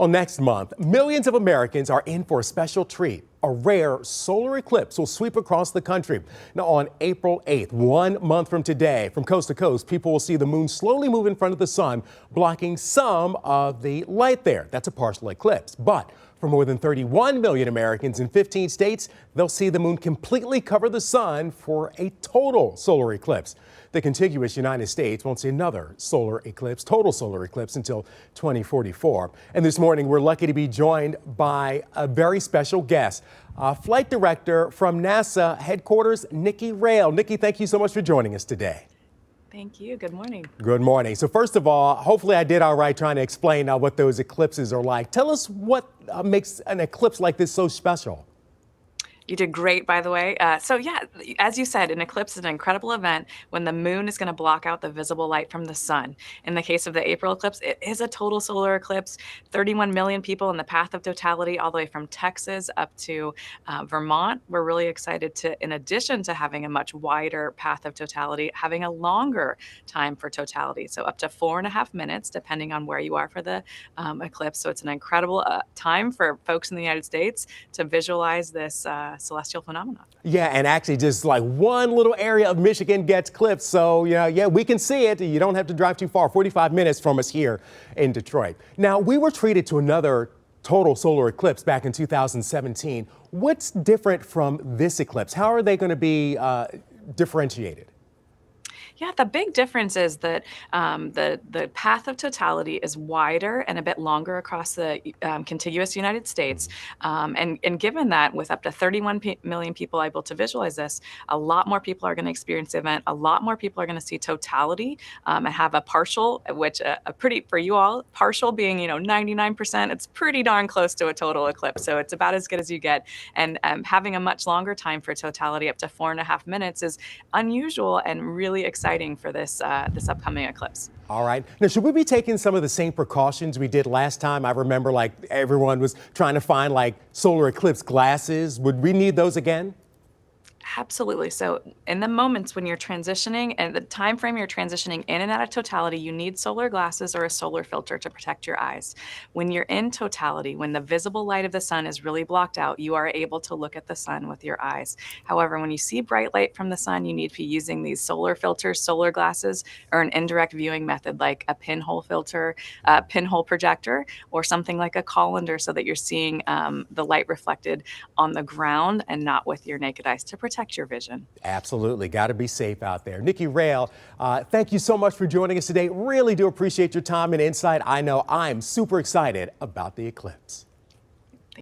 Well, next month, millions of Americans are in for a special treat. A rare solar eclipse will sweep across the country. Now, on April 8th, one month from today, from coast to coast, people will see the moon slowly move in front of the sun, blocking some of the light there. That's a partial eclipse. But for more than 31 million Americans in 15 states, they'll see the moon completely cover the sun for a total solar eclipse. The contiguous United States won't see another solar eclipse, total solar eclipse, until 2044. And this morning, we're lucky to be joined by a very special guest, uh, Flight Director from NASA headquarters, Nikki Rail. Nikki, thank you so much for joining us today. Thank you. Good morning. Good morning. So first of all, hopefully I did all right trying to explain uh, what those eclipses are like. Tell us what uh, makes an eclipse like this so special. You did great, by the way. Uh, so yeah, as you said, an eclipse is an incredible event when the moon is going to block out the visible light from the sun. In the case of the April eclipse, it is a total solar eclipse. 31 million people in the path of totality, all the way from Texas up to uh, Vermont. We're really excited to, in addition to having a much wider path of totality, having a longer time for totality. So up to four and a half minutes, depending on where you are for the um, eclipse. So it's an incredible uh, time for folks in the United States to visualize this uh, celestial phenomenon. Yeah, and actually just like one little area of Michigan gets clipped. So, yeah, yeah, we can see it. You don't have to drive too far, 45 minutes from us here in Detroit. Now, we were treated to another total solar eclipse back in 2017. What's different from this eclipse? How are they going to be uh, differentiated? Yeah, the big difference is that um, the the path of totality is wider and a bit longer across the um, contiguous United States. Um, and and given that with up to 31 p- million people able to visualize this, a lot more people are going to experience the event. A lot more people are going to see totality um, and have a partial, which uh, a pretty for you all partial being you know 99%. It's pretty darn close to a total eclipse, so it's about as good as you get. And um, having a much longer time for totality, up to four and a half minutes, is unusual and really exciting exciting for this uh, this upcoming eclipse. All right. Now, should we be taking some of the same precautions we did last time? I remember like everyone was trying to find like solar eclipse glasses. Would we need those again? Absolutely. So in the moments when you're transitioning and the time frame you're transitioning in and out of totality, you need solar glasses or a solar filter to protect your eyes. When you're in totality, when the visible light of the sun is really blocked out, you are able to look at the sun with your eyes. However, when you see bright light from the sun, you need to be using these solar filters, solar glasses, or an indirect viewing method like a pinhole filter, a pinhole projector, or something like a colander so that you're seeing um, the light reflected on the ground and not with your naked eyes to protect protect your vision. Absolutely. Got to be safe out there. Nikki Rail, uh, thank you so much for joining us today. Really do appreciate your time and insight. I know I'm super excited about the eclipse.